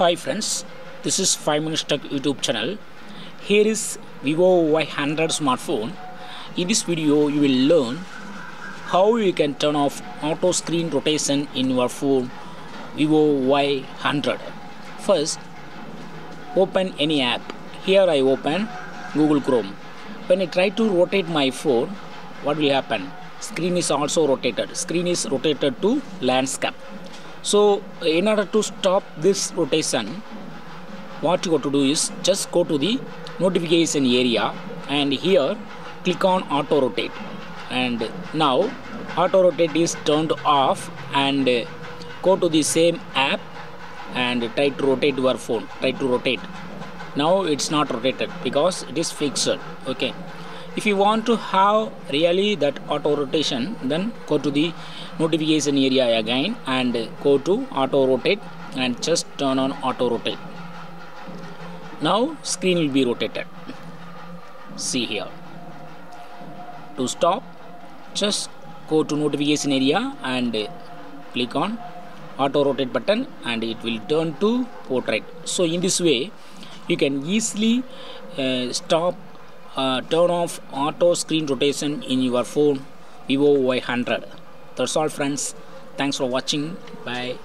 Hi friends, this is 5 Minutes Tech YouTube channel. Here is Vivo Y100 smartphone. In this video, you will learn how you can turn off auto screen rotation in your phone Vivo Y100. First, open any app. Here I open Google Chrome. When I try to rotate my phone, what will happen? Screen is also rotated. Screen is rotated to landscape so in order to stop this rotation what you got to do is just go to the notification area and here click on auto rotate. And now auto rotate is turned off and go to the same app and try to rotate your phone try to rotate. Now it's not rotated because it is fixed okay if you want to have really that auto rotation then go to the notification area again and go to auto rotate and just turn on auto rotate. Now screen will be rotated. See here. To stop just go to notification area and click on auto rotate button and it will turn to portrait. So in this way you can easily uh, stop uh, turn off auto screen rotation in your phone vivo y100 that's all friends. Thanks for watching. Bye